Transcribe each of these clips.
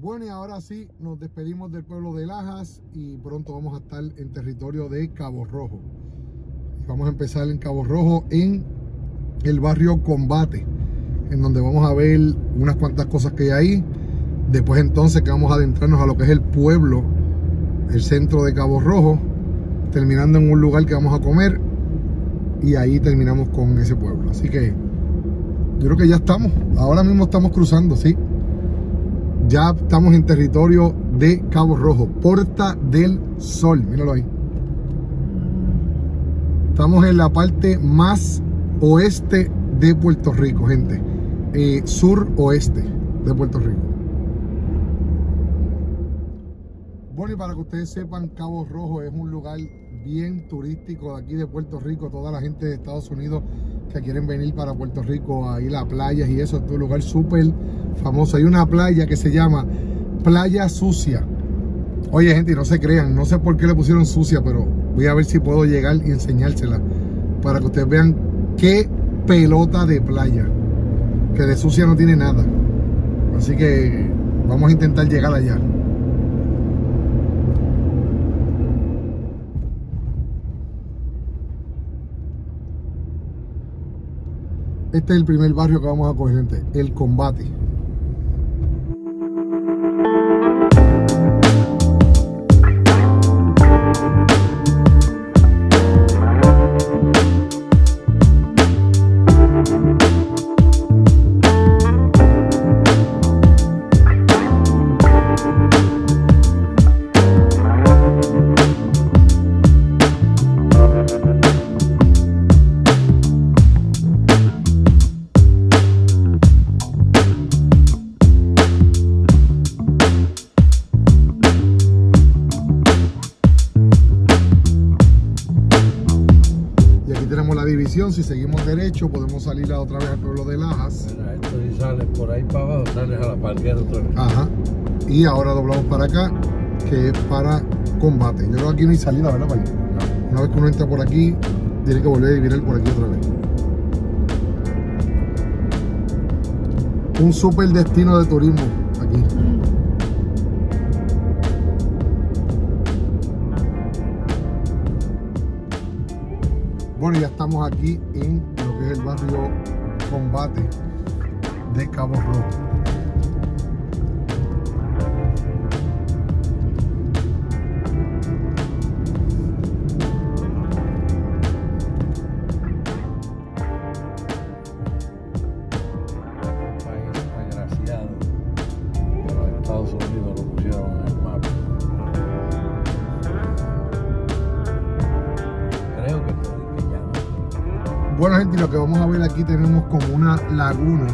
Bueno, y ahora sí, nos despedimos del pueblo de Lajas y pronto vamos a estar en territorio de Cabo Rojo. Vamos a empezar en Cabo Rojo en el barrio Combate, en donde vamos a ver unas cuantas cosas que hay ahí. Después entonces que vamos a adentrarnos a lo que es el pueblo, el centro de Cabo Rojo, terminando en un lugar que vamos a comer y ahí terminamos con ese pueblo. Así que yo creo que ya estamos, ahora mismo estamos cruzando, sí. Ya estamos en territorio de Cabo Rojo, Porta del Sol, míralo ahí. Estamos en la parte más oeste de Puerto Rico, gente. Eh, sur-oeste de Puerto Rico. Bueno, y para que ustedes sepan, Cabo Rojo es un lugar bien turístico de aquí de Puerto Rico. Toda la gente de Estados Unidos que quieren venir para Puerto Rico a ir a playas y eso, es un lugar súper famoso. Hay una playa que se llama Playa Sucia. Oye, gente, no se crean, no sé por qué le pusieron sucia, pero voy a ver si puedo llegar y enseñársela para que ustedes vean qué pelota de playa. Que de sucia no tiene nada. Así que vamos a intentar llegar allá. Este es el primer barrio que vamos a coger, gente. El combate. Podemos salir a otra vez al pueblo de Lajas. Mira, esto si sales por ahí para abajo, sales a la parquera otra vez. Ajá. Y ahora doblamos para acá, que es para combate. Yo creo que aquí no hay salida, ¿verdad, Pali? Una vez que uno entra por aquí, tiene que volver a virar por aquí otra vez. Un super destino de turismo aquí. Bueno, ya estamos aquí en De Cabo Rojo. Y lo que vamos a ver aquí tenemos como una laguna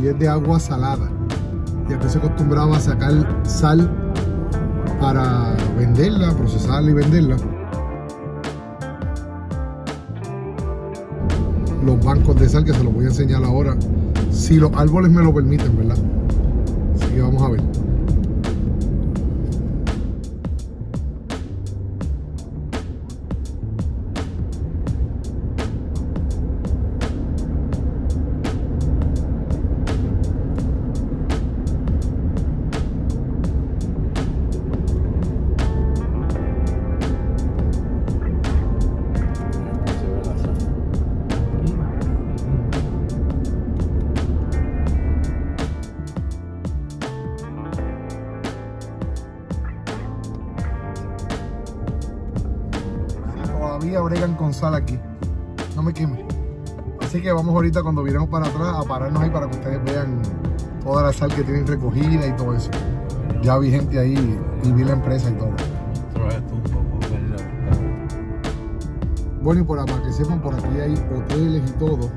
y es de agua salada. Y aquí se acostumbraba a sacar sal para venderla, procesarla y venderla. Los bancos de sal que se los voy a enseñar ahora, si los árboles me lo permiten, ¿verdad? Así que vamos a ver. Cuando viremos para atrás a pararnos ahí para que ustedes vean toda la sal que tienen recogida y todo eso. Ya vi gente ahí y vi la empresa y todo. Bueno, y por para que sepan, por aquí hay hoteles y todo.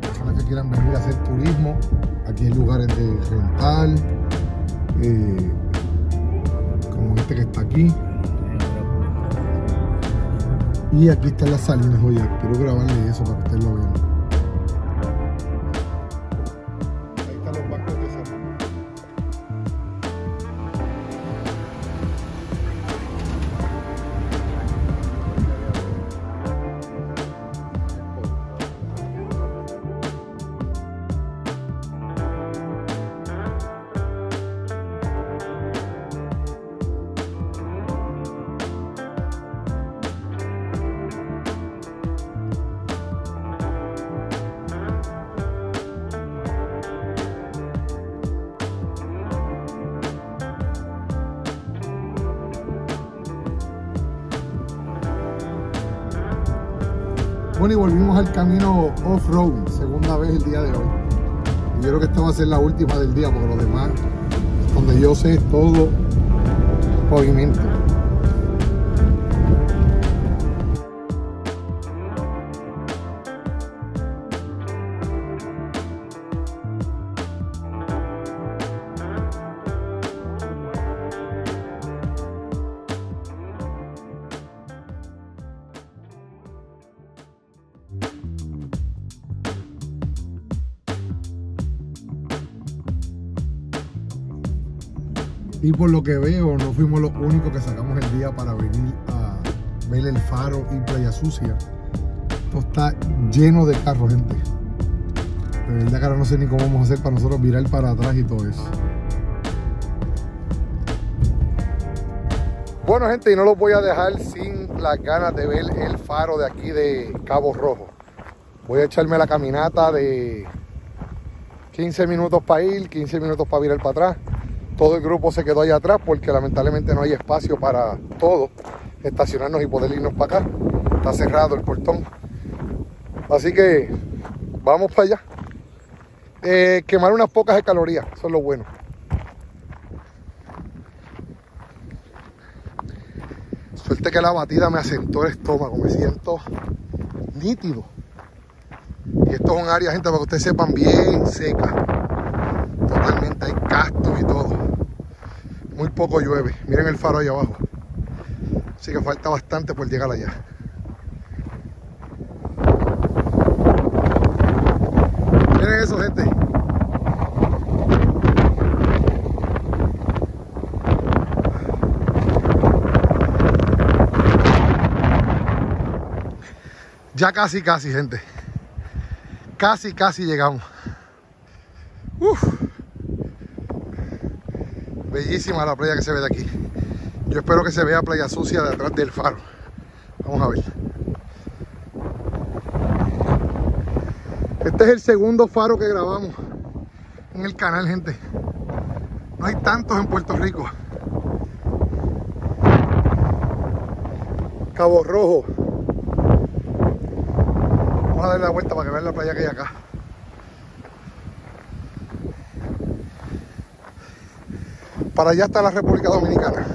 Personas que quieran venir a hacer turismo. Aquí hay lugares de rental. eh, como este que está aquí. Y aquí están las salinas, oye. Quiero grabarle eso para que ustedes lo vean. Camino off-road, segunda vez el día de hoy. Yo creo que esta va a ser la última del día, porque lo demás, donde yo sé, es todo pavimento. Y por lo que veo, no fuimos los únicos que sacamos el día para venir a ver el faro y Playa Sucia. Esto está lleno de carros, gente. De verdad que ahora no sé ni cómo vamos a hacer para nosotros virar para atrás y todo eso. Bueno, gente, y no los voy a dejar sin las ganas de ver el faro de aquí de Cabo Rojo. Voy a echarme la caminata de 15 minutos para ir, 15 minutos para virar para atrás todo el grupo se quedó allá atrás porque lamentablemente no hay espacio para todo estacionarnos y poder irnos para acá. Está cerrado el portón. Así que vamos para allá. Eh, quemar unas pocas de calorías, eso es lo bueno. Suerte que la batida me asentó el estómago, me siento nítido. Y esto es un área, gente, para que ustedes sepan, bien seca. Totalmente, hay castos y todo. Muy poco llueve. Miren el faro ahí abajo. Así que falta bastante por llegar allá. Miren eso, gente. Ya casi, casi, gente. Casi, casi llegamos. Uf. Bellísima la playa que se ve de aquí. Yo espero que se vea playa sucia de atrás del faro. Vamos a ver. Este es el segundo faro que grabamos en el canal, gente. No hay tantos en Puerto Rico. Cabo Rojo. Vamos a darle la vuelta para que vean la playa que hay acá. Para allá está la República Dominicana.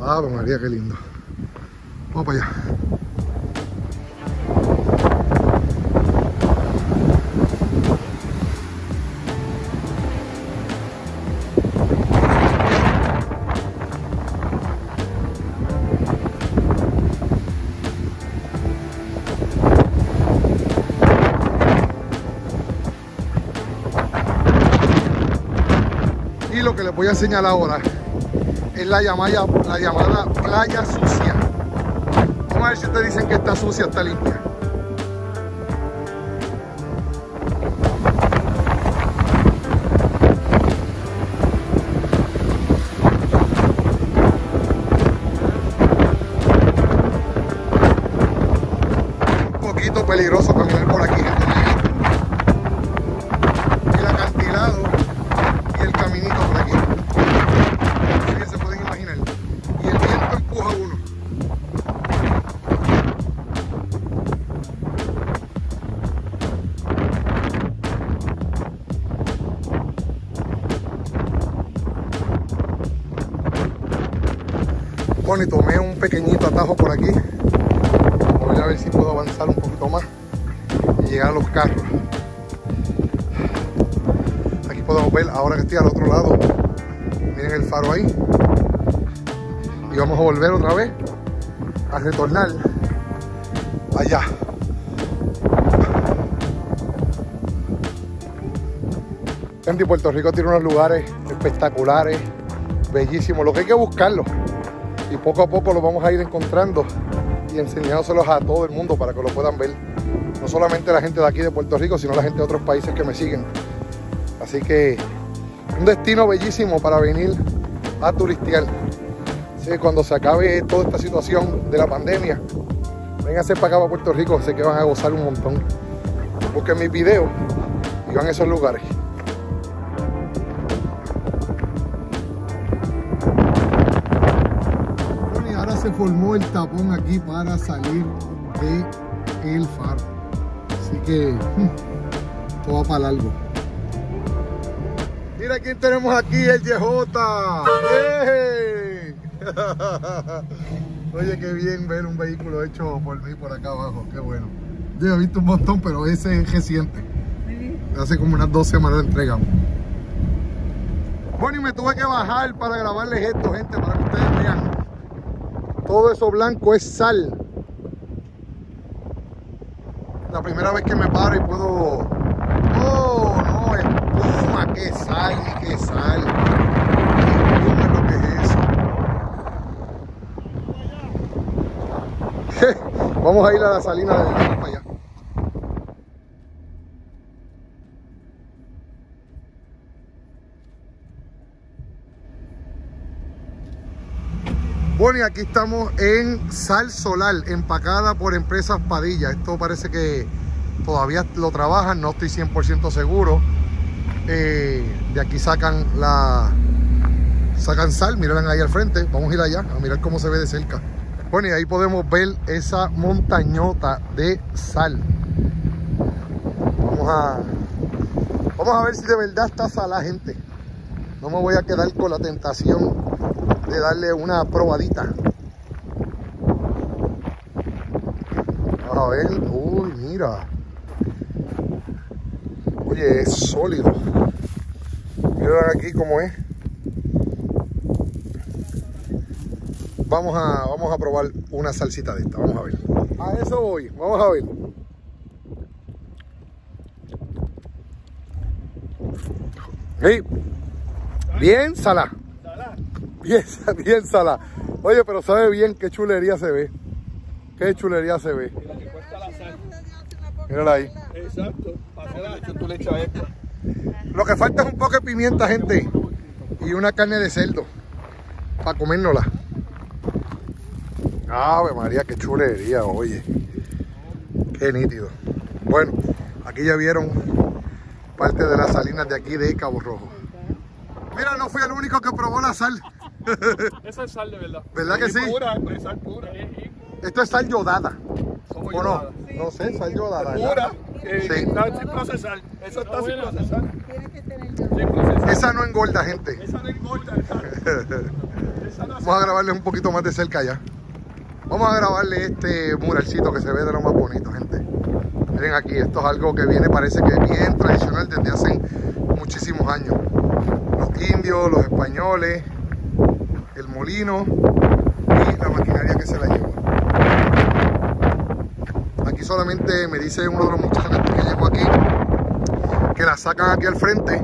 Ave María, qué lindo. Vamos para allá. Voy a enseñar ahora es la llamada, la llamada playa sucia. Vamos a ver si ustedes dicen que está sucia, está limpia. Al otro lado, miren el faro ahí. Y vamos a volver otra vez a retornar allá. Gente, Puerto Rico tiene unos lugares espectaculares, bellísimos. Lo que hay que buscarlo. Y poco a poco lo vamos a ir encontrando y enseñándoselos a todo el mundo para que lo puedan ver. No solamente la gente de aquí de Puerto Rico, sino la gente de otros países que me siguen. Así que un destino bellísimo para venir a turistear. Cuando se acabe toda esta situación de la pandemia, vénganse para acá para Puerto Rico, sé que van a gozar un montón. Busquen mis videos y van a esos lugares. Bueno, y ahora se formó el tapón aquí para salir de el faro. Así que todo va para largo. Mira quién tenemos aquí, el YJ. Oye, qué bien ver un vehículo hecho por mí por acá abajo, qué bueno. Yo he visto un montón, pero ese es reciente. Hace como unas dos semanas lo entregamos. Bueno, y me tuve que bajar para grabarles esto, gente, para que ustedes vean. Todo eso blanco es sal. La primera vez que me paro y puedo... ¡Oh, sal y qué sal. Lo que es eso. Vamos a ir a la salina del lago para allá. Bueno, y aquí estamos en sal solar, empacada por Empresas Padilla. Esto parece que todavía lo trabajan, no estoy 100% seguro. Eh, de aquí sacan la sacan sal, miren ahí al frente. Vamos a ir allá a mirar cómo se ve de cerca. Bueno, y ahí podemos ver esa montañota de sal. Vamos a, vamos a ver si de verdad está sal la gente. No me voy a quedar con la tentación de darle una probadita. A ver, uy, mira. Oye, es sólido. Miren aquí cómo es. Vamos a, vamos a probar una salsita de esta, vamos a ver. A eso voy, vamos a ver. Sí. Bien, sala. Bien, bien sala. Oye, pero sabe bien qué chulería se ve. Qué chulería se ve. Mírala ahí. Exacto. Lo que falta es un poco de pimienta, gente. Y una carne de cerdo. Para comérnosla. Ave María, qué chulería, oye. Qué nítido. Bueno, aquí ya vieron parte de las salinas de aquí de Cabo Rojo. Mira, no fui el único que probó la sal. Esa es sal de verdad. ¿Verdad que sí? Pura, es sal pura. Esto es sal yodada. ¿O no? No sé, sal yodada. Pura. Eh, Sí. Está sin procesar. Eso está sin buena. procesar. Tiene que tener Sin procesar. Esa no engorda, gente. Esa no engorda. Esa, esa no Vamos a grabarle un poquito más de cerca ya. Vamos a grabarle este muralcito que se ve de lo más bonito, gente. Miren aquí, esto es algo que viene, parece que es bien tradicional desde hace muchísimos años. Los indios, los españoles, el molino y la maquinaria que se la lleva. Solamente me dice uno de los muchachos que llegó aquí que la sacan aquí al frente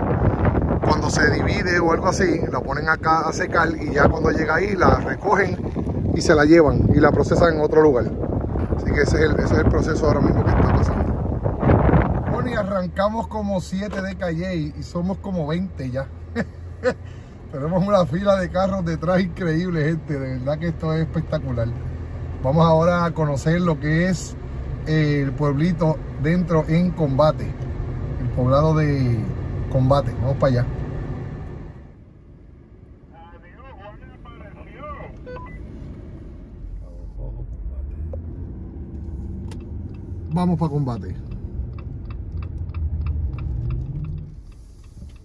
cuando se divide o algo así, la ponen acá a secar y ya cuando llega ahí la recogen y se la llevan y la procesan en otro lugar. Así que ese es el, ese es el proceso ahora mismo que está pasando. Bueno, y arrancamos como 7 de calle y somos como 20 ya. Tenemos una fila de carros detrás increíble, gente. De verdad que esto es espectacular. Vamos ahora a conocer lo que es el pueblito dentro en combate. El poblado de combate. Vamos para allá. Vamos para combate.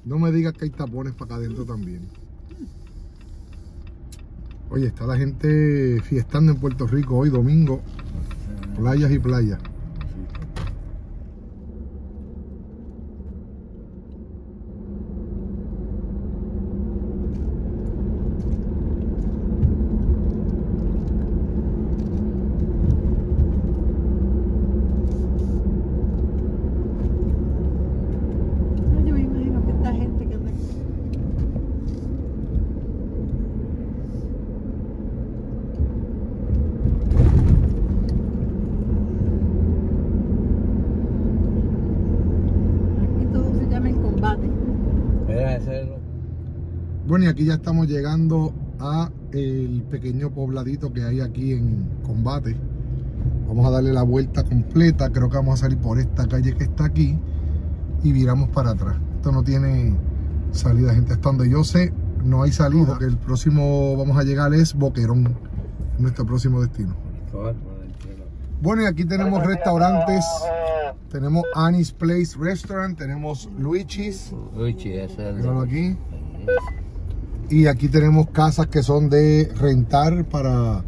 No me digas que hay tapones para acá adentro también. Oye, está la gente fiestando en Puerto Rico hoy, domingo. Playas y playas. Yo me imagino que esta gente que anda aquí. Aquí todo se llama el combate. Mira, ese es lo- Bueno, y aquí ya estamos llegando a el pequeño pobladito que hay aquí en combate. Vamos a darle la vuelta completa. Creo que vamos a salir por esta calle que está aquí y viramos para atrás. Esto no tiene salida, gente. Hasta donde yo sé, no hay salida. Que el próximo vamos a llegar es Boquerón. nuestro próximo destino. Bueno, y aquí tenemos restaurantes. Tenemos Annie's Place Restaurant, tenemos Luigi's, ese es el aquí. Y aquí tenemos casas que son de rentar para,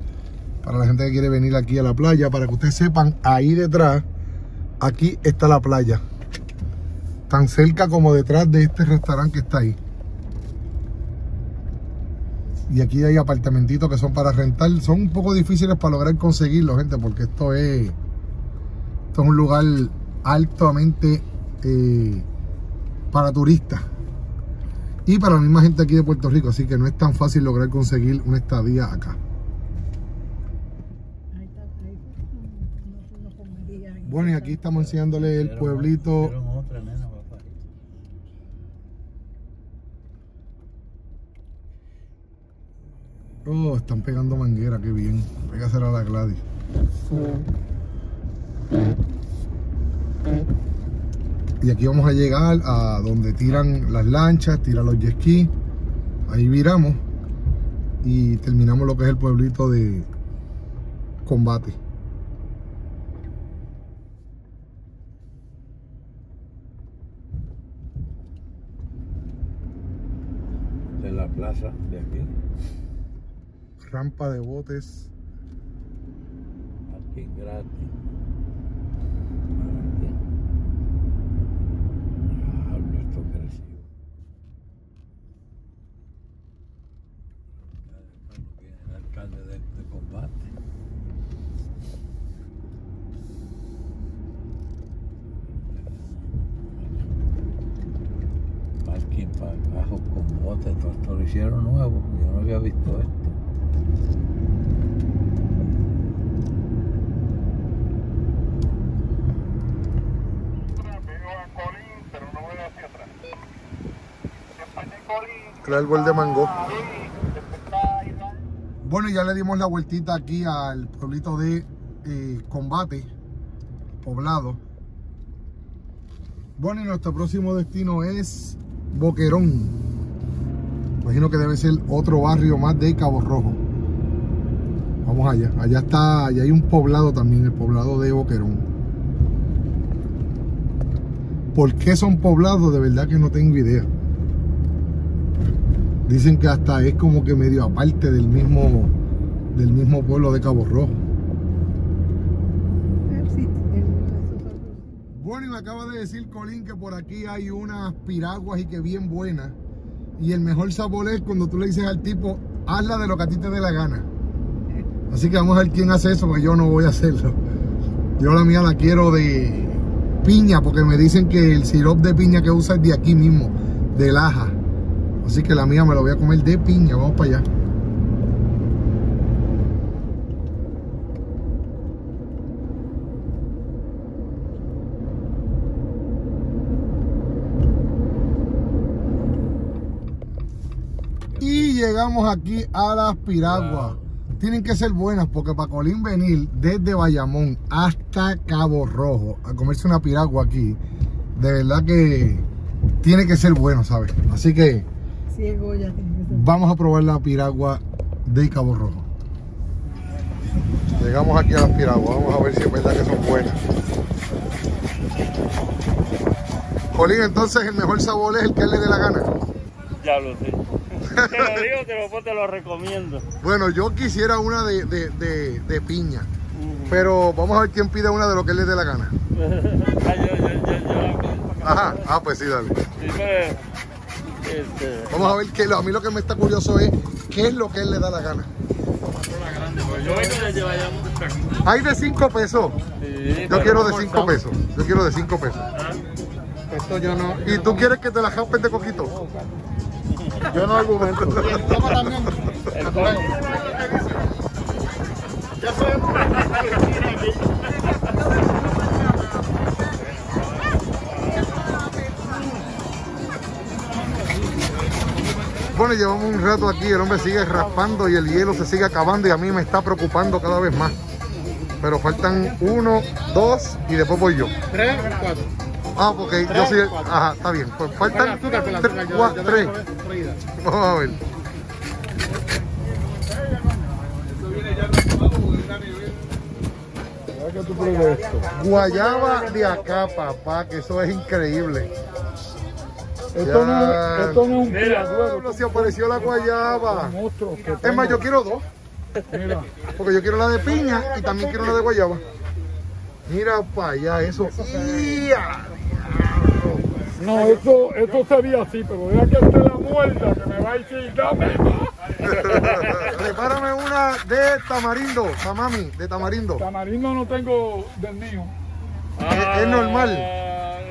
para la gente que quiere venir aquí a la playa. Para que ustedes sepan, ahí detrás, aquí está la playa. Tan cerca como detrás de este restaurante que está ahí. Y aquí hay apartamentitos que son para rentar. Son un poco difíciles para lograr conseguirlo, gente, porque esto es, esto es un lugar altamente eh, para turistas y para la misma gente aquí de Puerto Rico, así que no es tan fácil lograr conseguir una estadía acá. Bueno, y aquí estamos enseñándole el pueblito. Oh, están pegando manguera, qué bien. Pégasela a la Gladys. Y aquí vamos a llegar a donde tiran las lanchas, tiran los jet ski. Ahí viramos y terminamos lo que es el pueblito de combate. De la plaza de aquí. Rampa de botes. Aquí gratis. Para aquí. Diablo, esto creció. Cuando viene el alcalde de, de combate. Parking para abajo con botes, todo esto lo hicieron nuevo. Yo no había visto esto. El árbol de mango. Bueno, ya le dimos la vueltita aquí al pueblito de eh, combate, poblado. Bueno, y nuestro próximo destino es Boquerón. Imagino que debe ser otro barrio más de Cabo Rojo. Vamos allá. Allá está, allá hay un poblado también, el poblado de Boquerón. ¿Por qué son poblados? De verdad que no tengo idea. Dicen que hasta es como que medio aparte del mismo, del mismo pueblo de Cabo Rojo. Bueno, y me acaba de decir Colín que por aquí hay unas piraguas y que bien buenas. Y el mejor sabor es cuando tú le dices al tipo, hazla de lo que a ti te dé la gana. Así que vamos a ver quién hace eso, porque yo no voy a hacerlo. Yo la mía la quiero de piña, porque me dicen que el sirop de piña que usa es de aquí mismo, de Laja. Así que la mía me la voy a comer de piña, vamos para allá. Y llegamos aquí a las piraguas. Tienen que ser buenas porque para Colín venir desde Bayamón hasta Cabo Rojo a comerse una piragua aquí, de verdad que tiene que ser bueno, ¿sabes? Así que Ciego ya tiene que ser. vamos a probar la piragua de Cabo Rojo. Llegamos aquí a las piraguas, vamos a ver si es verdad que son buenas. Colín, entonces el mejor sabor es el que él le dé la gana. Ya lo sé. Te lo digo, te lo, te lo recomiendo. Bueno, yo quisiera una de, de- de- de piña, pero vamos a ver quién pide una de lo que él le dé la gana. Ah, yo, yo, yo, yo la pienso. Ajá, ah, pues sí, dale. Sí, pues, este, Vamos a ver qué, a mí lo que me está curioso es qué es lo que él le da la gana. yo vengo desde Bayamón. Hay de 5 pesos. Sí, Yo quiero de no 5 cortamos. pesos. Yo quiero de 5 pesos. Esto yo no. ¿Y tú quieres que te la japen de coquito? Yo no argumento. Y el tomo también. El tomo. Ya sabemos. Bueno, llevamos un rato aquí, el hombre sigue raspando y el hielo se sigue acabando y a mí me está preocupando cada vez más. Pero faltan uno, dos y después voy yo. Tres, cuatro. Ah, porque yo sí. cuatro. Ajá, está bien. Pues faltan azúcar, el tres, azúcar. Yo, cua- yo tres. Vamos a ver. Guayaba de acá, papá, que eso es increíble. Esto no, Ya. esto no es un Mira, se apareció la guayaba. Es más, yo quiero dos, Mira, porque yo quiero la de piña y también quiero la de guayaba. Mira para allá, eso. No, esto, esto sería así, pero deja que esté la muerta que me va a decir, dame más. Prepárame una de tamarindo, tamami, de tamarindo. Tamarindo no tengo del mío. Es- es normal.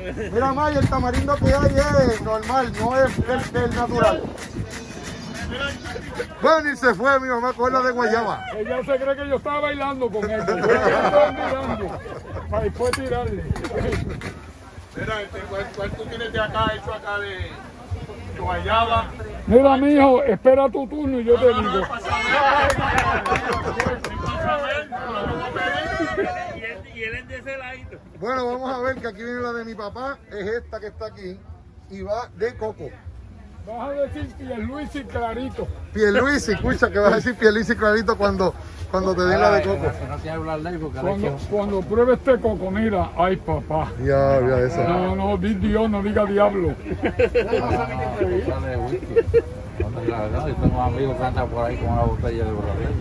Ah, Mira, May, el tamarindo que hay es normal, no es el, el natural. Bueno, y se fue mi mamá con la de guayaba. Ella se cree que yo estaba bailando con él. Yo estaba mirando para después tirarle. Mira, este, ¿cuál, cuál tú tienes de acá, hecho acá de, guayaba? Mira, mijo, espera tu turno y yo te digo él, y él es de ese ladito. Bueno, vamos a ver que aquí viene la de mi papá, es esta que está aquí, y va de coco. Vas a decir Pierluisi clarito. Pierluisi, escucha que vas a decir Pierluisi clarito cuando, cuando te den la de coco. Cuando, cuando pruebe este coco, mira, ay papá. Ya, ya, eso. No, no, di Dios, no diga diablo. Whisky. Cuando la verdad, yo tengo amigos que andan por ahí con una botella de borrachera.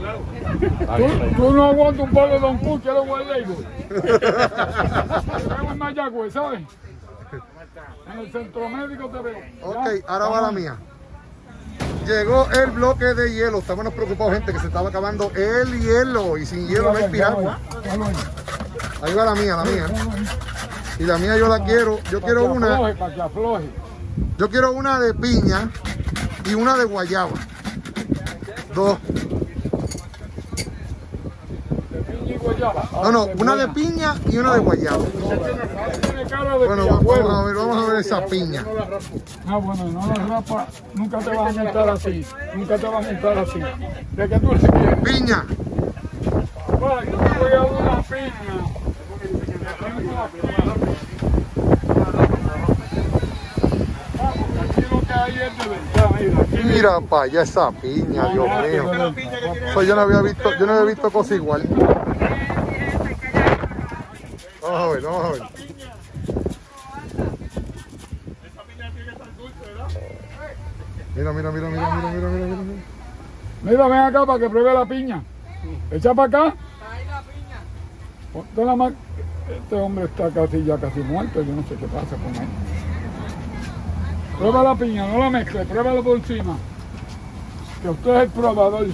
Tú, tú no aguantas un palo de Don Q, quiero guardar. Te veo en Mayagüez, ¿sabes? En el centro médico te veo. Ok, ahora va la mía. Llegó el bloque de hielo. Estábamos preocupados, gente, que se estaba acabando el hielo. Y sin hielo no hay piragua. Ahí, va la mía, la mía. Y la mía yo la quiero. Yo quiero una, afloje, para que afloje. yo quiero una de piña y una de guayaba. Dos. De piña y guayaba. No, no, una de piña y una de guayaba. Bueno, vamos a ver, vamos a ver esa piña. Ah, bueno, no la rapa, nunca te vas a montar así. Nunca te vas a montar así. ¿De qué tú le quieres? Piña. Papá, yo te voy a dar una piña. Aquí lo que hay es de verdad, mira. Para allá esa piña, Dios mío. Eso yo no había visto, yo no había visto cosa igual. Vamos a ver, vamos a ver. Mira, mira, mira, mira, mira, mira, mira, mira. Mira, ven acá para que pruebe la piña. Echa para acá. Ponte la ma- Este hombre está casi ya casi muerto, yo no sé qué pasa con él. Prueba la piña, no la mezcle, pruébalo por encima. Que usted es el probador.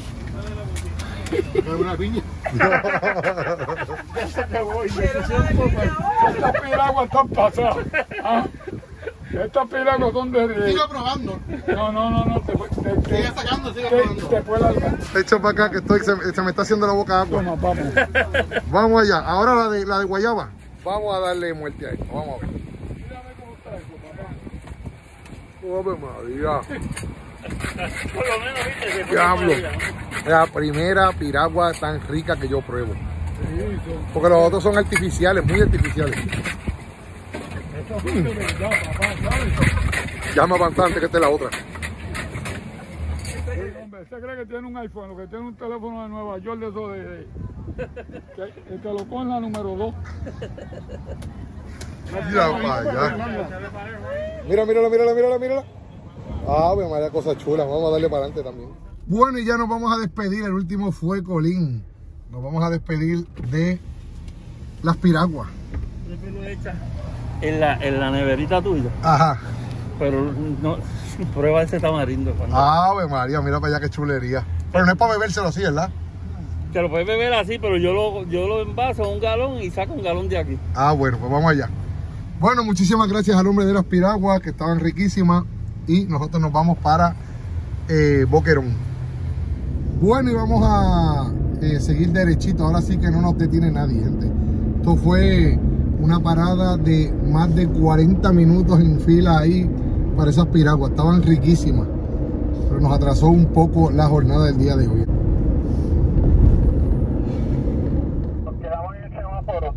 Una piña. Estas piraguas están pasadas. ¿ah? Estas piraguas son de... Sigue probando. No, no, no, no, te, te, te, Sigue sacando, sigue te, probando. te puede algo. Echa para acá que estoy, se, se me está haciendo la boca agua. Bueno, vamos. Vamos allá. Ahora la de la de guayaba. Vamos a darle muerte a esto. Vamos a ver. Ave María. Por lo menos, viste, Diablo. con la primera piragua tan rica que yo pruebo. Porque los otros son artificiales, muy artificiales. Llama bastante que esta es la otra. Hombre, se cree que tiene un iPhone, lo que tiene un teléfono de Nueva York, de eso de... de- que, que te lo pone la número 2. Mira para allá. Mira, mírala, mírala, mírala, mírala. Ave María, cosa chula. Vamos a darle para adelante también. Bueno, y ya nos vamos a despedir. El último fue Colín. Nos vamos a despedir de las piraguas. En la, en la neverita tuya. Ajá. Pero no, prueba ese tamarindo. cuando- Ave María, mira para allá qué chulería. Pero no es para bebérselo así, ¿verdad? Te lo puedes beber así, pero yo lo, yo lo envaso a un galón y saco un galón de aquí. Ah, bueno, pues vamos allá. Bueno, muchísimas gracias al hombre de las piraguas, que estaban riquísimas. Y nosotros nos vamos para eh, Boquerón. Bueno, y vamos a eh, seguir derechito. Ahora sí que no nos detiene nadie, gente. Esto fue una parada de más de 40 minutos en fila ahí para esas piraguas. Estaban riquísimas. Pero nos atrasó un poco la jornada del día de hoy. Quedamos en el semáforo.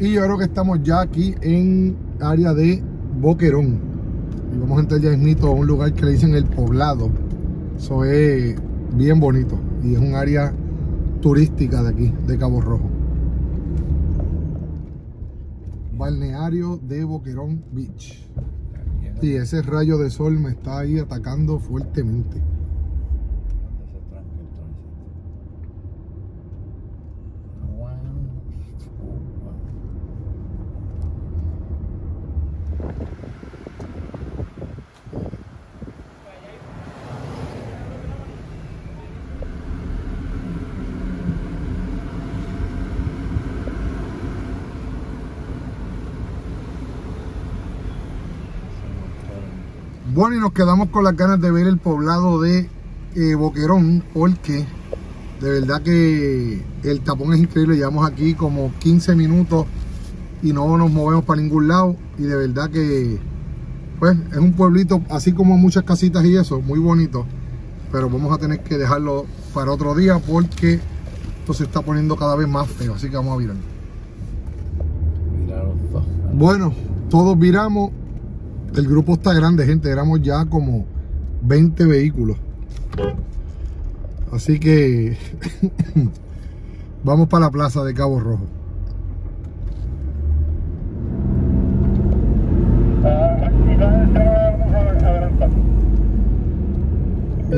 Y yo creo que estamos ya aquí en área de Boquerón. Y vamos a entrar ya mismito a un lugar que le dicen el poblado. Eso es bien bonito. Y es un área turística de aquí, de Cabo Rojo. Balneario de Boquerón Beach. Y ese rayo de sol me está ahí atacando fuertemente. ¿Dónde se tranca el tránsito? Guau. Bueno, y nos quedamos con las ganas de ver el poblado de eh, Boquerón, porque de verdad que el tapón es increíble. Llevamos aquí como 15 minutos y no nos movemos para ningún lado. Y de verdad que, pues, es un pueblito, así como muchas casitas y eso, muy bonito. Pero vamos a tener que dejarlo para otro día porque esto se está poniendo cada vez más feo. Así que vamos a virar. Bueno, todos viramos. El grupo está grande, gente. Éramos ya como 20 vehículos. Así que vamos para la plaza de Cabo Rojo.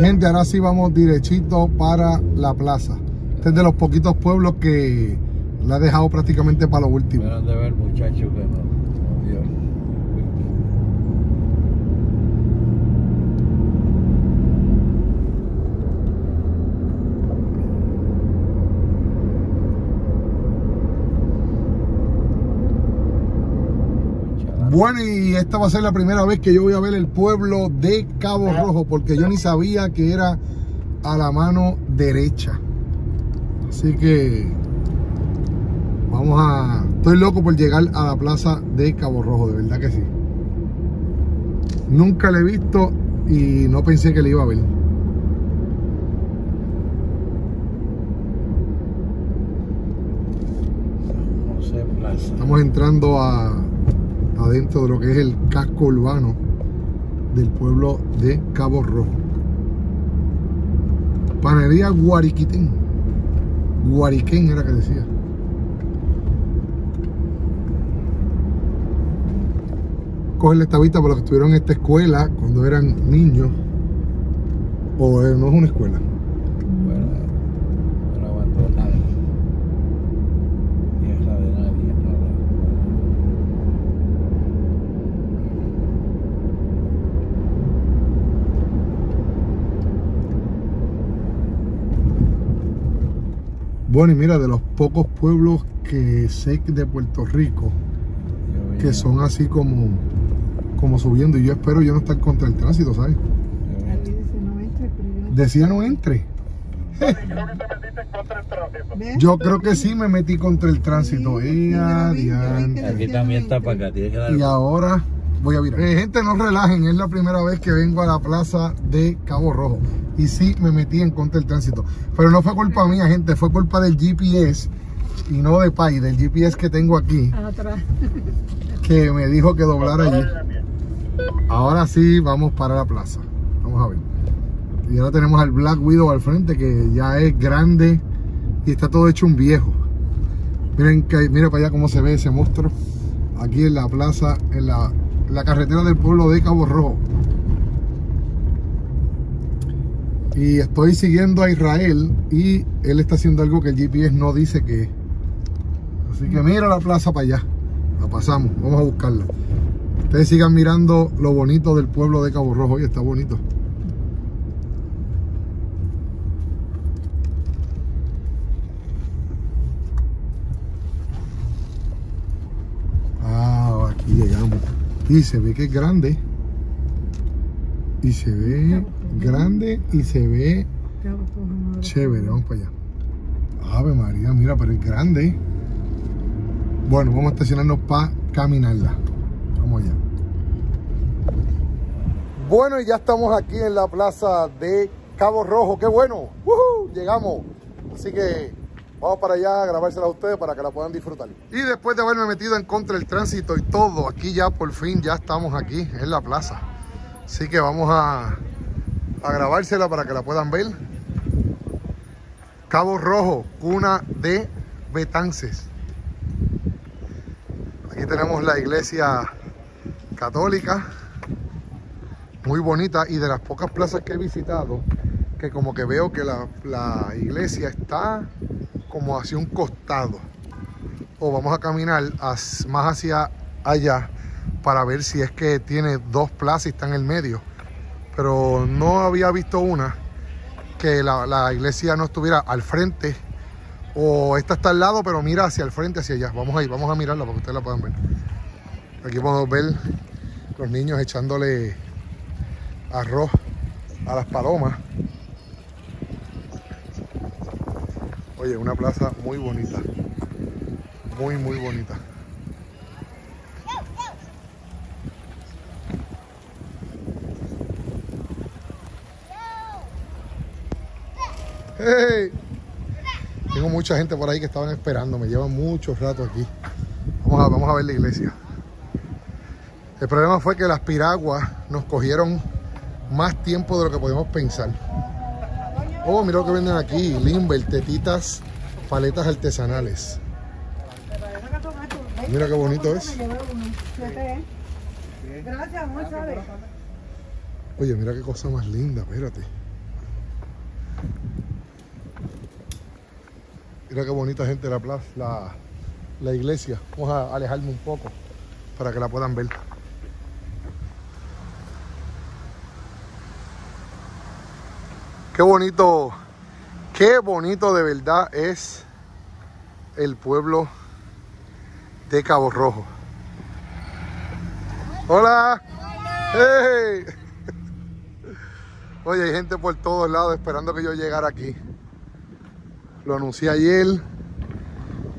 Gente, ahora sí vamos derechito para la plaza. Este es de los poquitos pueblos que la he dejado prácticamente para lo último. De ver muchacho que no, no Bueno, y esta va a ser la primera vez que yo voy a ver el pueblo de Cabo Rojo, porque yo ni sabía que era a la mano derecha. Así que vamos a... Estoy loco por llegar a la plaza de Cabo Rojo, de verdad que sí. Nunca la he visto y no pensé que la iba a ver. Estamos entrando a, adentro de lo que es el casco urbano del pueblo de Cabo Rojo. Panería Guariquitén. Guariquén era que decía. Cogerle esta vista para los que estuvieron en esta escuela cuando eran niños. O eh, no es una escuela. Bueno, una abandonada. Vieja de nadie, nada. Bueno, y mira, de los pocos pueblos que sé de Puerto Rico, que son así como, como subiendo. Y yo espero yo no estar contra el tránsito, ¿sabes? Decía no entre. Yo creo que sí me metí contra el tránsito. Sí, ¡Eh! Aquí también está para acá, tienes que dar Y ahora voy a virar. Eh, gente, no relajen, es la primera vez que vengo a la plaza de Cabo Rojo. Y sí, me metí en contra del tránsito. Pero no fue culpa mía, gente, fue culpa del GPS y no de Pai, del GPS que tengo aquí, Atrás. que me dijo que doblara allí. Ahora sí, vamos para la plaza. Vamos a ver. Y ahora tenemos al Black Widow al frente, que ya es grande y está todo hecho un viejo. Miren, que, miren para allá cómo se ve ese monstruo. Aquí en la plaza, en la, la carretera del pueblo de Cabo Rojo. Y estoy siguiendo a Israel y él está haciendo algo que el GPS no dice que es. Así que mira la plaza para allá. La pasamos, vamos a buscarla. Ustedes sigan mirando lo bonito del pueblo de Cabo Rojo. Oye, está bonito. Ah, aquí llegamos. Y se ve que es grande. Y se ve grande y se ve chévere. Vamos para allá. Ave María, mira, pero es grande. Bueno, vamos a estacionarnos para caminarla. Vamos allá. Bueno, y ya estamos aquí en la plaza de Cabo Rojo. ¡Qué bueno! ¡Woohoo! Llegamos. Así que vamos para allá a grabársela a ustedes para que la puedan disfrutar. Y después de haberme metido en contra del tránsito y todo, aquí ya por fin ya estamos aquí en la plaza. Así que vamos a, a grabársela para que la puedan ver. Cabo Rojo, cuna de Betances. Aquí tenemos la iglesia católica, muy bonita y de las pocas plazas que he visitado, que como que veo que la, la iglesia está como hacia un costado. O vamos a caminar más hacia allá para ver si es que tiene dos plazas y está en el medio. Pero no había visto una que la, la iglesia no estuviera al frente o esta está al lado pero mira hacia el frente, hacia allá. Vamos ahí, vamos a mirarla para que ustedes la puedan ver. Aquí podemos ver los niños echándole arroz a las palomas. Una plaza muy bonita. Muy, muy bonita. ¡Hey! Tengo mucha gente por ahí que estaban esperando, me llevan mucho rato aquí. Vamos a, vamos a ver la iglesia. El problema fue que las piraguas nos cogieron más tiempo de lo que podíamos pensar. Oh, mira lo que venden aquí, Limber, tetitas, paletas artesanales. Mira qué bonito es. Gracias. Oye, mira qué cosa más linda, espérate. Mira qué bonita gente la plaza, la, la iglesia. Vamos a alejarme un poco para que la puedan ver. Qué bonito, qué bonito de verdad es el pueblo de Cabo Rojo. Hola. Hey. Oye, hay gente por todos lados esperando que yo llegara aquí. Lo anuncié ayer.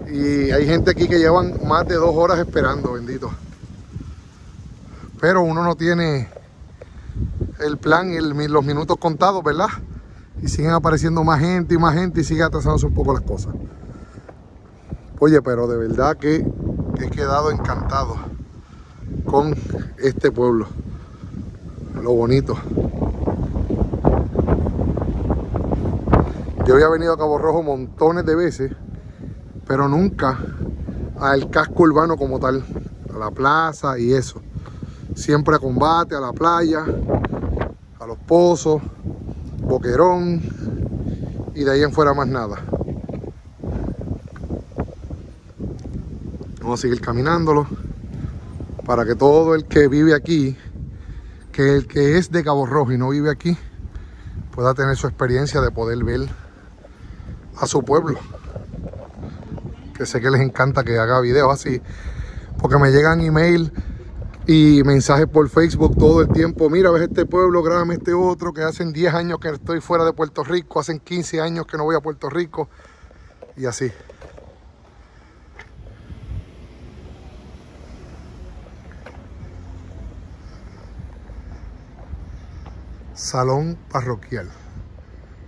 Y hay gente aquí que llevan más de dos horas esperando, bendito. Pero uno no tiene el plan y los minutos contados, ¿verdad? Y siguen apareciendo más gente y más gente y sigue atrasándose un poco las cosas. Oye, pero de verdad que he quedado encantado con este pueblo. Lo bonito. Yo había venido a Cabo Rojo montones de veces, pero nunca al casco urbano como tal, a la plaza y eso. Siempre a combate, a la playa, a los pozos, y de ahí en fuera más nada. Vamos a seguir caminándolo para que todo el que vive aquí, que el que es de Cabo Rojo y no vive aquí, pueda tener su experiencia de poder ver a su pueblo. Que sé que les encanta que haga videos así, porque me llegan email y mensajes por Facebook todo el tiempo. Mira, ves este pueblo, grábame este otro, que hacen 10 años que estoy fuera de Puerto Rico, hacen 15 años que no voy a Puerto Rico y así. Salón parroquial.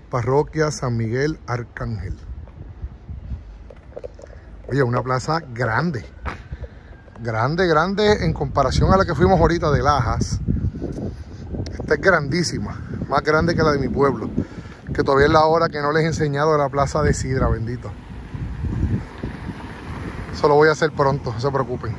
Parroquia San Miguel Arcángel. Oye, una plaza grande. Grande, grande en comparación a la que fuimos ahorita de Lajas. Esta es grandísima. Más grande que la de mi pueblo. Que todavía es la hora que no les he enseñado de la plaza de Sidra, bendito. Eso lo voy a hacer pronto, no se preocupen.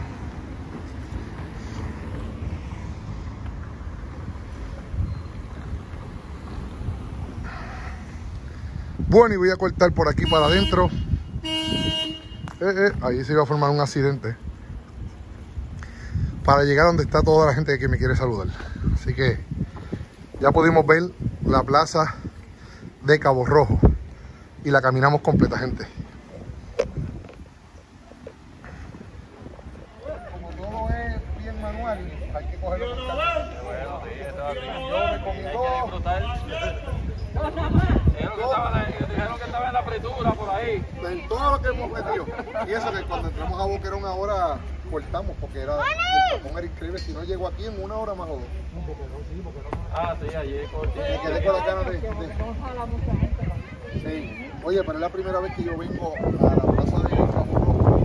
Bueno, y voy a cortar por aquí para adentro. Eh, eh, ahí se iba a formar un accidente. Para llegar donde está toda la gente que me quiere saludar. Así que ya pudimos ver la plaza de Cabo Rojo. Y la caminamos completa, gente. Como todo es bien manual, hay que cogerlo con calma. Yo me comí dos. Dijeron que estaba en la fritura por ahí. en todo lo que hemos metido. Y eso que cuando entramos a Boquerón ahora cortamos porque era el tapón era increíble. Si no llego aquí en una hora más o dos. Ah, sí, allí corté. Me quedé con la cara de, de- Sí. Oye, pero es la primera vez que yo vengo a la plaza de Cabo Rojo.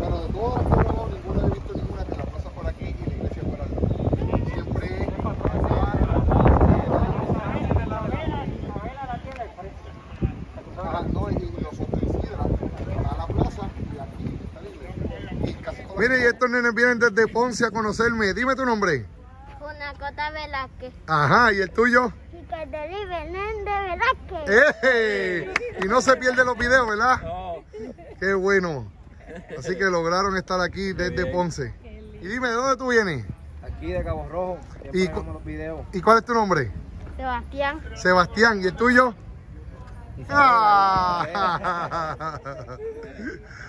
Pero de todas las que he probado, ninguna he visto ninguna que la plaza por aquí y Mire, y estos nenes vienen desde Ponce a conocerme. Dime tu nombre. Junacota Velázquez. Ajá, ¿y el tuyo? Picardeli Benéndez Velázquez. ¡Eh! Y no se pierden los videos, ¿verdad? Qué bueno. Así que lograron estar aquí desde Ponce. Y dime, ¿de dónde tú vienes? Aquí de Cabo Rojo, Y los videos. ¿Y cuál es tu nombre? Sebastián. Sebastián. ¿Y el tuyo? ¡Ah!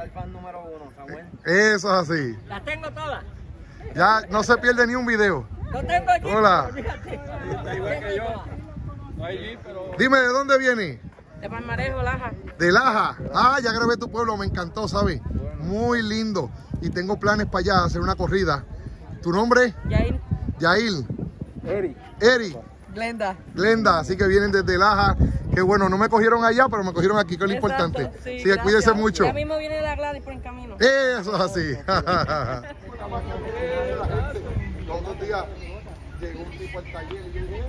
Que está el fan número uno, Samuel. Eso es así. Las tengo todas. Ya no se pierde ni un video. Lo tengo aquí. Hola. Está igual que yo. No hay jeep, pero Dime, ¿de dónde viene? De Palmarejo, Laja. De Laja. Ah, ya grabé tu pueblo, me encantó, ¿sabes? Muy lindo. Y tengo planes para allá, hacer una corrida. ¿Tu nombre? Yair. Yail. Eric. Eri. Glenda. Glenda, así que vienen desde Laja. Qué bueno, no me cogieron allá, pero me cogieron aquí, que es lo importante. Sí, gracias. cuídense mucho. Ya mismo viene la Gladys por el camino. Eso es así. Los días llegó un tipo al taller y yo dije,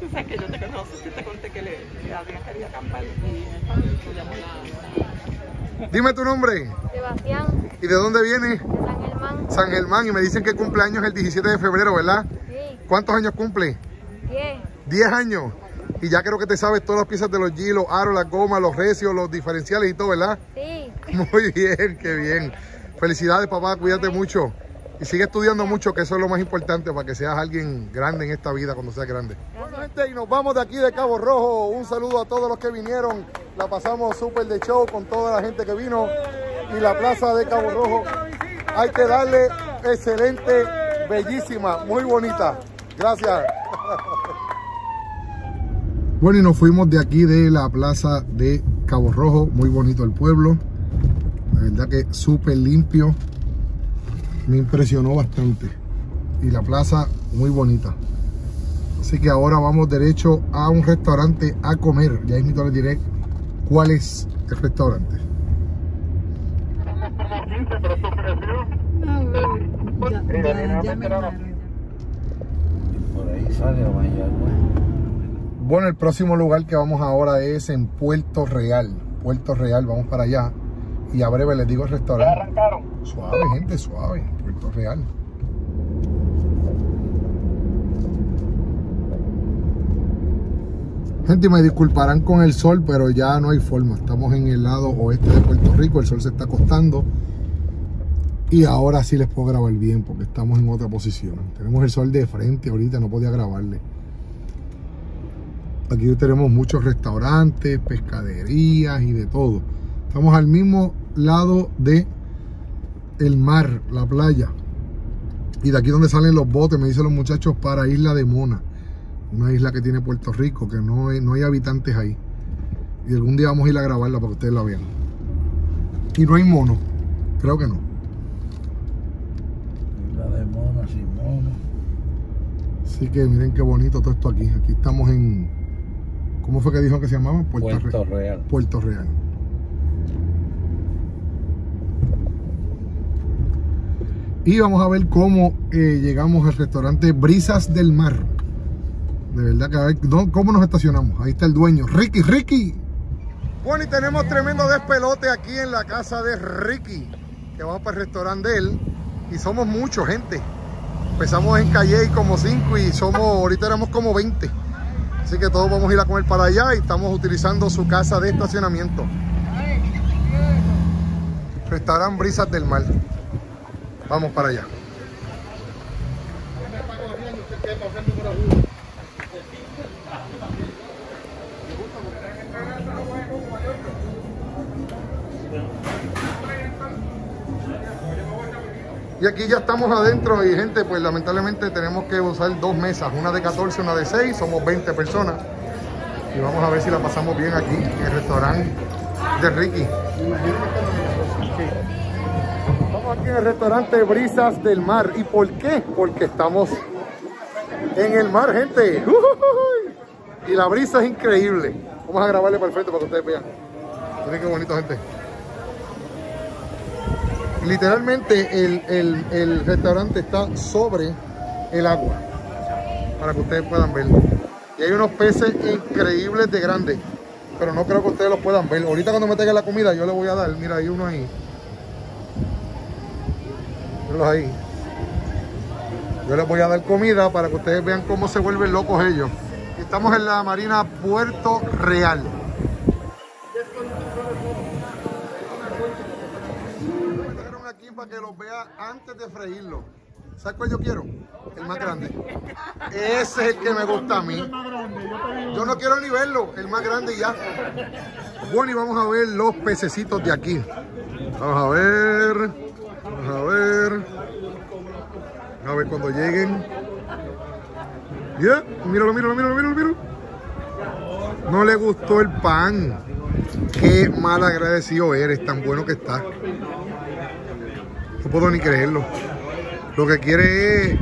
Tú sabes que yo te conozco, que te conté que le, había querido acampar y se llamó la... Dime tu nombre Sebastián. y de dónde vienes. De San Germán. San Germán y me dicen que cumpleaños el 17 de febrero, ¿verdad? Sí. ¿Cuántos años cumple? Diez. 10 años. Y ya creo que te sabes todas las piezas de los G, los aros, las gomas, los recios, los diferenciales y todo, ¿verdad? Sí. Muy bien, qué bien. Felicidades, papá, cuídate mucho. Y sigue estudiando mucho, que eso es lo más importante para que seas alguien grande en esta vida cuando seas grande. Bueno, gente, y nos vamos de aquí de Cabo Rojo. Un saludo a todos los que vinieron. La pasamos súper de show con toda la gente que vino. Y la plaza de Cabo Rojo, hay que darle excelente, bellísima, muy bonita. Gracias. Bueno, y nos fuimos de aquí de la plaza de Cabo Rojo. Muy bonito el pueblo. La verdad que súper limpio. Me impresionó bastante. Y la plaza muy bonita. Así que ahora vamos derecho a un restaurante a comer. Ya mismo les diré cuál es el restaurante. No, ya, ya, ya me llamaron. Por ahí sale a Mayagüez. Bueno, el próximo lugar que vamos ahora es en Puerto Real. Puerto Real, vamos para allá. Y a breve les digo el restaurante. Suave, gente, suave. Real. Gente, me disculparán con el sol, pero ya no hay forma. Estamos en el lado oeste de Puerto Rico, el sol se está acostando. Y ahora sí les puedo grabar bien, porque estamos en otra posición. Tenemos el sol de frente ahorita, no podía grabarle. Aquí tenemos muchos restaurantes, pescaderías y de todo. Estamos al mismo lado de el mar, la playa. Y de aquí donde salen los botes, me dicen los muchachos, para Isla de Mona. Una isla que tiene Puerto Rico, que no hay, no hay habitantes ahí. Y algún día vamos a ir a grabarla para que ustedes la vean. Y no hay mono. Creo que no. La de mono, sin mono. Así que miren qué bonito todo esto aquí. Aquí estamos en... ¿Cómo fue que dijo que se llamaba? Puerto Re- Real. Puerto Real. Y vamos a ver cómo eh, llegamos al restaurante Brisas del Mar. De verdad que a ver ¿dó- cómo nos estacionamos. Ahí está el dueño. Ricky, Ricky. Bueno, y tenemos tremendo despelote aquí en la casa de Ricky. Que vamos para el restaurante de él. Y somos muchos, gente. Empezamos en Calle como 5 y somos, ahorita éramos como 20. Así que todos vamos a ir a comer para allá y estamos utilizando su casa de estacionamiento. Restaurante Brisas del Mar. Vamos para allá. Y aquí ya estamos adentro y gente, pues lamentablemente tenemos que usar dos mesas, una de 14, una de 6, somos 20 personas. Y vamos a ver si la pasamos bien aquí en el restaurante de Ricky. En el restaurante Brisas del Mar. ¿Y por qué? Porque estamos en el mar, gente. Y la brisa es increíble. Vamos a grabarle para el frente para que ustedes vean. Miren qué bonito, gente. Literalmente el, el- restaurante está sobre el agua. Para que ustedes puedan ver. Y hay unos peces increíbles de grandes. Pero no creo que ustedes los puedan ver. Ahorita cuando me traigan la comida yo les voy a dar. Mira, hay uno ahí. Yo les voy a dar comida para que ustedes vean cómo se vuelven locos ellos. Estamos en la Marina Puerto Real. Me trajeron aquí para que los vea antes de freírlo. ¿Sabes cuál yo quiero? El más grande. Ese es el que me gusta a mí. Yo no quiero ni verlo, el más grande ya. Bueno, y vamos a ver los pececitos de aquí. Vamos a ver. A ver. A ver cuando lleguen. Ya, míralo, míralo, míralo, míralo, míralo. No le gustó el pan. Qué mal agradecido eres, tan bueno que está. No puedo ni creerlo. Lo que quiere es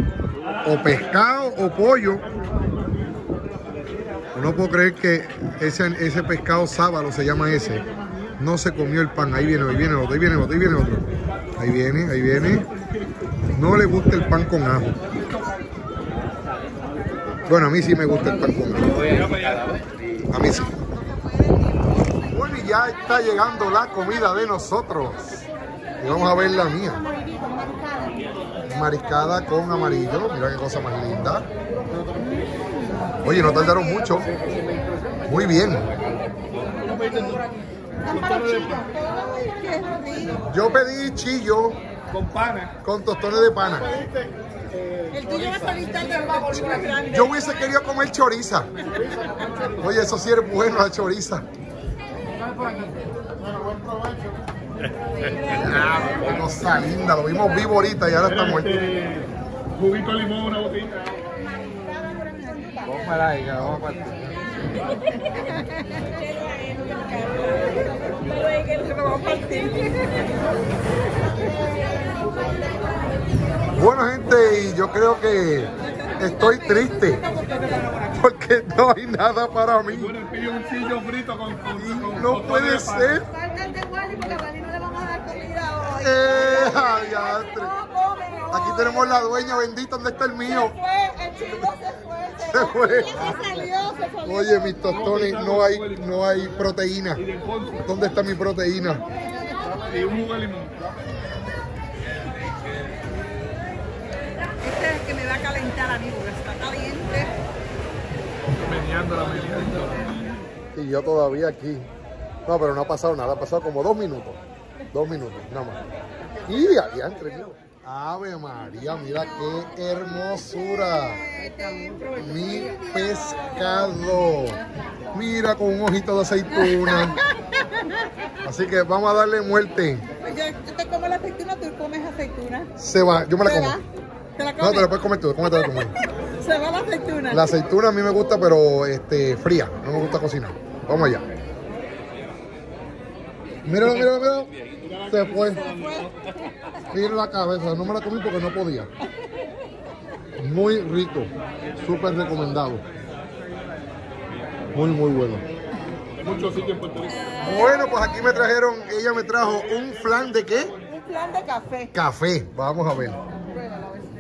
o pescado o pollo. No puedo creer que ese, ese pescado sábalo se llama ese. No se comió el pan. Ahí viene, ahí viene otro, ahí viene otro, ahí viene otro. Ahí viene, ahí viene. No le gusta el pan con ajo. Bueno, a mí sí me gusta el pan con ajo. A mí sí. Bueno, y ya está llegando la comida de nosotros. Y vamos a ver la mía. Mariscada con amarillo. Mira qué cosa más linda. Oye, no tardaron mucho. Muy bien. Yo pedí chillo Con pana. con tostones de pana. El tuyo me del bajo, más grande. Yo hubiese querido comer choriza. Oye, eso sí es bueno, la choriza. Ah, qué cosa linda, lo vimos vivo ahorita y ahora está muerto. Este, juguito de limón, una botella. Vamos para ahí, que vamos a partir. Bueno, gente, y yo creo que estoy triste porque no hay nada para mí. Bueno, él pidió un chillo frito con, con, con No puede ser. Salgan de Wally porque a Wally no le vamos a dar comida hoy. Eh, adiantre. Aquí tenemos la dueña bendita, ¿dónde está el mío? Se fue, el chico se fue. Se fue. Se salió, se salió. Oye, mis tostones, no hay, no hay proteína. ¿Dónde está mi proteína? Y un jugo de limón. Este es el que me va a calentar a mí porque está caliente. Meneándola, meneándola. Y yo todavía aquí. No, pero no ha pasado nada, ha pasado como dos minutos. Dos minutos, nada más. Y adiantre, mío. Ave María, mira qué hermosura. Mi pescado. Mira con un ojito de aceituna. Así que vamos a darle muerte. Oye, yo te como la aceituna, tú comes aceituna. Se va, yo me la ¿Se como. ¿Te la No, te la puedes comer tú, cómetela tú. Se va la aceituna. La aceituna a mí me gusta, pero este, fría. No me gusta cocinar. Vamos allá. Míralo, míralo, míralo. Se fue. Mira la cabeza. No me la comí porque no podía. Muy rico. Súper recomendado. Muy, muy bueno. Muchos sitios en Puerto Rico. Bueno, pues aquí me trajeron, ella me trajo un flan de qué? Un plan de café. Café. Vamos a ver.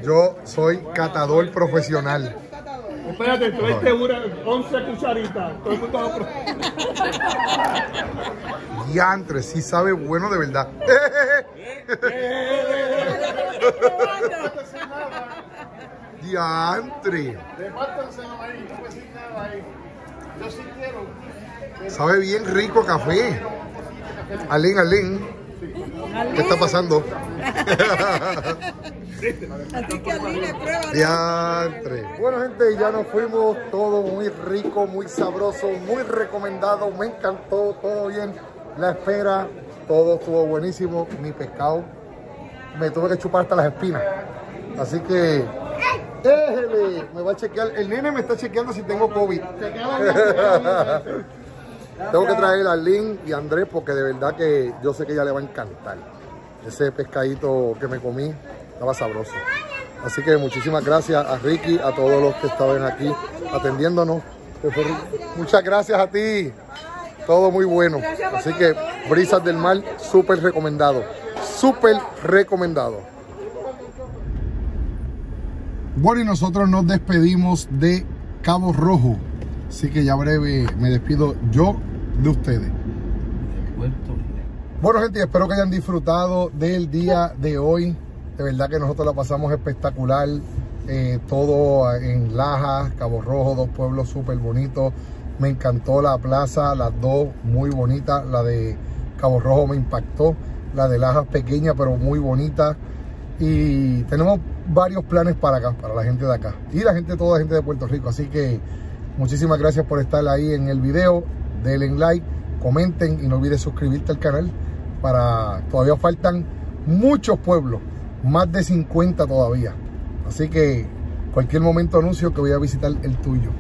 Yo soy catador profesional. Espérate, traiste una, 11 cucharitas. Todo el mundo lo prueba. Diantre, sí sabe bueno de verdad. Diantre. Sabe bien rico café. Alín, Alín. ¿Qué está pasando? Así que Aline, prueba. Diantre. Bueno, gente, ya nos fuimos. Todo muy rico, muy sabroso, muy recomendado. Me encantó, todo bien. La espera, todo estuvo buenísimo. Mi pescado, me tuve que chupar hasta las espinas. Así que, déjele. Me va a chequear. El nene me está chequeando si tengo COVID. Tengo que traer a Lynn y a Andrés porque de verdad que yo sé que ella le va a encantar. Ese pescadito que me comí estaba sabroso. Así que muchísimas gracias a Ricky, a todos los que estaban aquí atendiéndonos. Muchas gracias a ti. Todo muy bueno. Así que Brisas del Mar, súper recomendado. Súper recomendado. Bueno, y nosotros nos despedimos de Cabo Rojo. Así que ya breve me despido yo de ustedes. De Puerto Rico. Bueno, gente, espero que hayan disfrutado del día de hoy. De verdad que nosotros la pasamos espectacular. Eh, todo en Lajas, Cabo Rojo, dos pueblos súper bonitos. Me encantó la plaza, las dos muy bonitas. La de Cabo Rojo me impactó. La de Lajas pequeña, pero muy bonita. Y tenemos varios planes para acá, para la gente de acá. Y la gente, toda la gente de Puerto Rico. Así que muchísimas gracias por estar ahí en el video. Denle like, comenten y no olvides suscribirte al canal. Para todavía faltan muchos pueblos, más de 50 todavía. Así que cualquier momento anuncio que voy a visitar el tuyo.